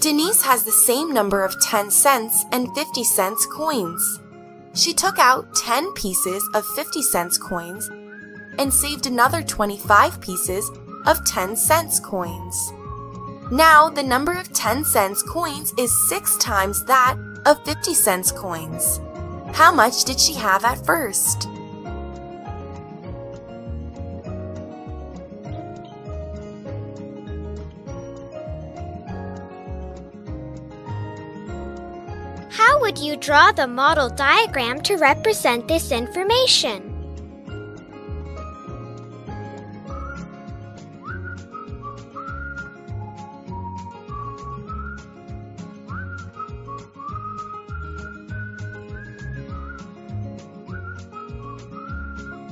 Denise has the same number of 10 cents and 50 cents coins. She took out 10 pieces of 50 cents coins and saved another 25 pieces of 10 cents coins. Now the number of 10 cents coins is 6 times that of 50 cents coins. How much did she have at first? How would you draw the model diagram to represent this information?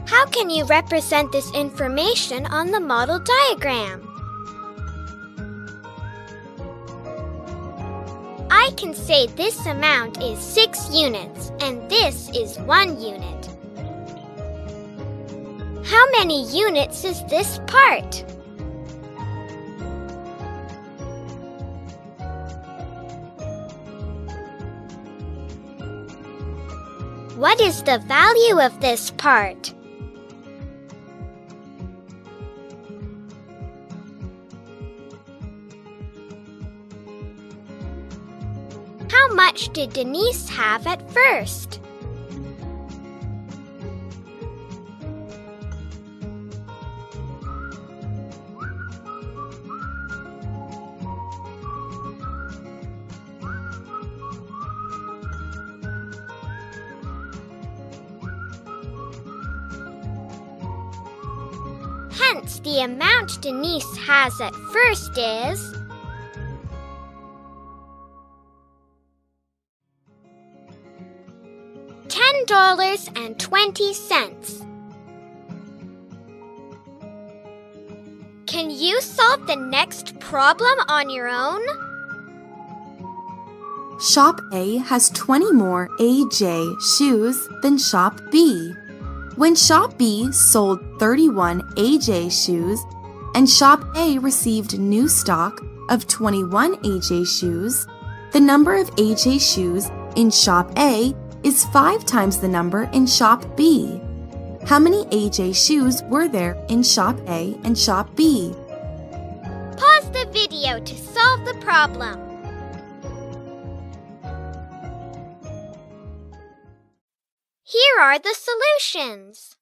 How can you represent this information on the model diagram? I can say this amount is 6 units and this is 1 unit. How many units is this part? What is the value of this part? How much did Denise have at first? Hence, the amount Denise has at first is dollars and twenty cents. Can you solve the next problem on your own? Shop A has 20 more AJ shoes than Shop B. When Shop B sold 31 AJ shoes and Shop A received new stock of 21 AJ shoes, the number of AJ shoes in Shop A is five times the number in Shop B. How many AJ shoes were there in Shop A and Shop B? Pause the video to solve the problem. Here are the solutions.